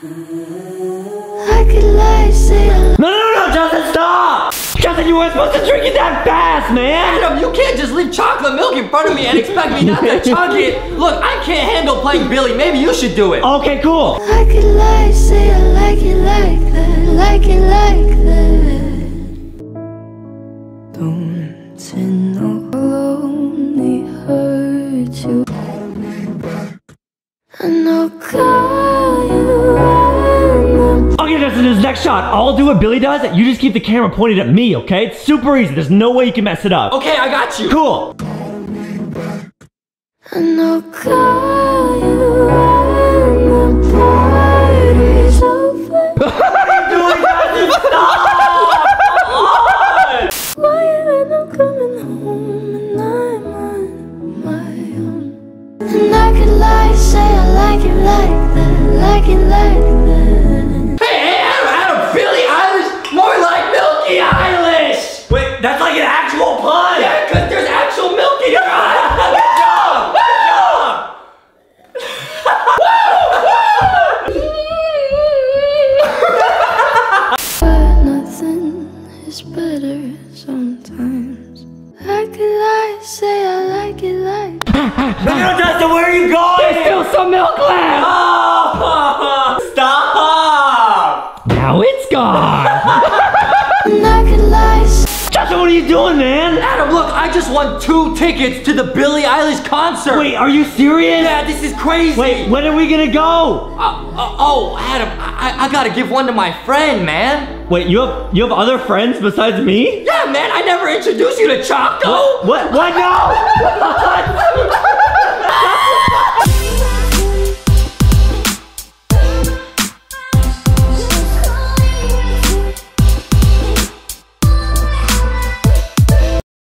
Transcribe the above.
I could lie, say I No, no, no, Justin, stop! Justin, you weren't supposed to drink it that fast, man! Adam, you can't just leave chocolate milk in front of me and expect me not to chug it. Look, I can't handle playing Billie. Maybe you should do it. Okay, cool. I could lie, say I like it like that, like it like that. Don't you know I'll only hurt you? I know call you when I'm Okay, Justin, this next shot, I'll do what Billie does. You just keep the camera pointed at me, okay? It's super easy. There's no way you can mess it up. Okay, I got you. Cool. I know call you when the party's over. Doing Justin, stop! Why when I'm coming home and I'm on my own? And I could lie, say I like it like like Wait, that's like an actual pun! Yeah, because there's actual milk in your eye. Good job. Good job. But nothing is better sometimes. I could lie, say I like it like No, no, Justin, where are you going? There's still some milk left. Oh, stop! Now it's gone! you doing, man? Adam, look, I just won two tickets to the Billie Eilish concert. Wait, are you serious? Yeah, this is crazy. Wait, when are we gonna go? Uh, uh, oh, Adam, I, I gotta give one to my friend, man. Wait, you have you have other friends besides me? Yeah, man, I never introduced you to Choco. What? What? No!